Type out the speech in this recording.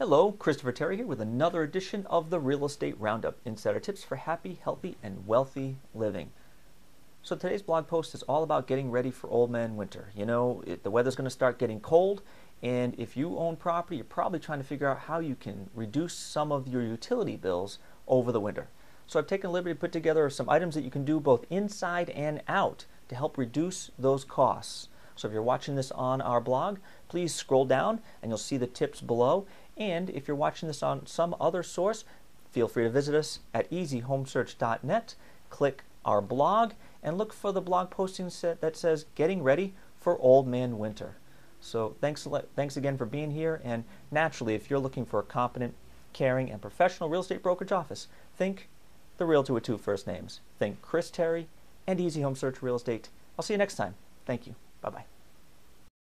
Hello, Christopher Terry here with another edition of the Real Estate Roundup Insider Tips for Happy, Healthy, and Wealthy Living. So today's blog post is all about getting ready for old man winter. You know, it, the weather's going to start getting cold, and if you own property, you're probably trying to figure out how you can reduce some of your utility bills over the winter. So I've taken the liberty to put together some items that you can do both inside and out to help reduce those costs. So if you're watching this on our blog, please scroll down and you'll see the tips below. And if you're watching this on some other source, feel free to visit us at ezhomesearch.net, click our blog, and look for the blog posting that says Getting Ready for Old Man Winter. So thanks, thanks again for being here. And naturally, if you're looking for a competent, caring, and professional real estate brokerage office, think the Realtor with two first names. Think Chris Terry and Easy Home Search Real Estate. I'll see you next time. Thank you. Bye bye.